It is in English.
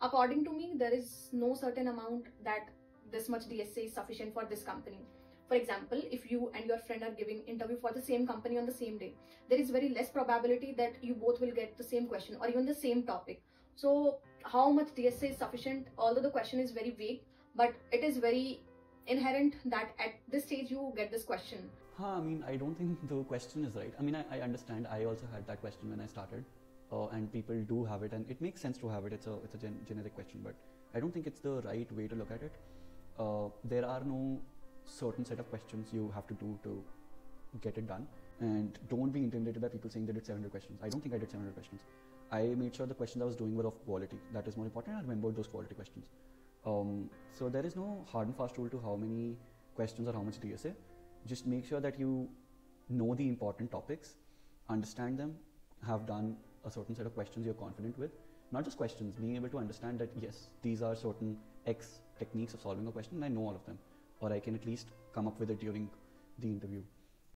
according to me there is no certain amount that this much dsa is sufficient for this company. For example if you and your friend are giving interview for the same company on the same day there is very less probability that you both will get the same question or even the same topic. So how much dsa is sufficient? Although the question is very vague but it is very inherent that at this stage you get this question. Huh, I mean, I don't think the question is right. I mean, I, I understand. I also had that question when I started, uh, and people do have it, and it makes sense to have it. It's a it's a gen- generic question, but I don't think it's the right way to look at it. Uh, there are no certain set of questions you have to do to get it done, and don't be intimidated by people saying they did 700 questions. I don't think I did 700 questions. I made sure the questions I was doing were of quality. That is more important. I remembered those quality questions. Um, so there is no hard and fast rule to how many questions or how much DSA just make sure that you know the important topics, understand them, have done a certain set of questions you're confident with. Not just questions, being able to understand that yes, these are certain X techniques of solving a question, and I know all of them, or I can at least come up with it during the interview.